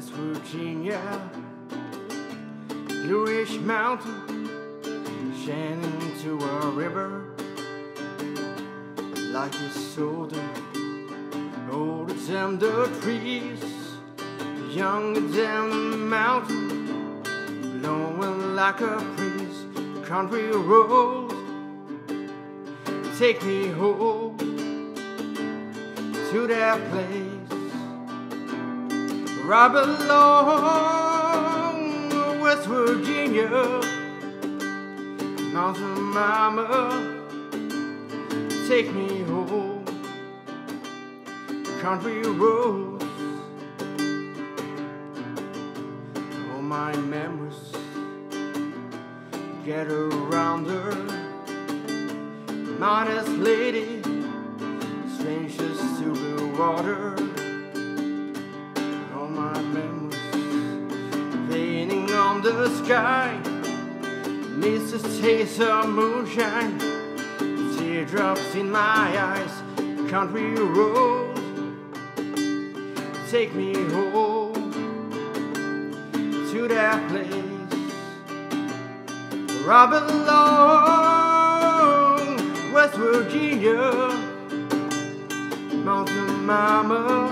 West Virginia, Ridge Mountain, a river. Like a soldier, older than the trees, younger than the mountain, blowing like a breeze. Country road, take me home to that place I belong, West Virginia, Mountain Mama take me home. Country roads, all my memories get around her. Modest lady, strangers to the water. Painting the sky. Needs to taste of moonshine. Teardrops in my eyes, country road, take me home to that place. Where I belong, West Virginia, Mountain Mama,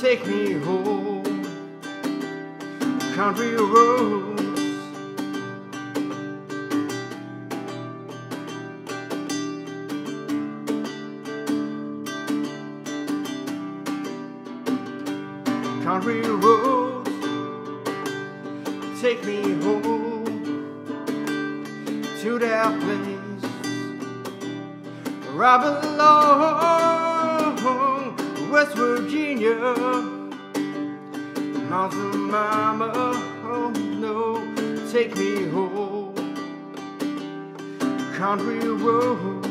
take me home, country roads. country roads take me home to that place where I belong, West Virginia, Mountain Mama. Oh no, take me home, country roads.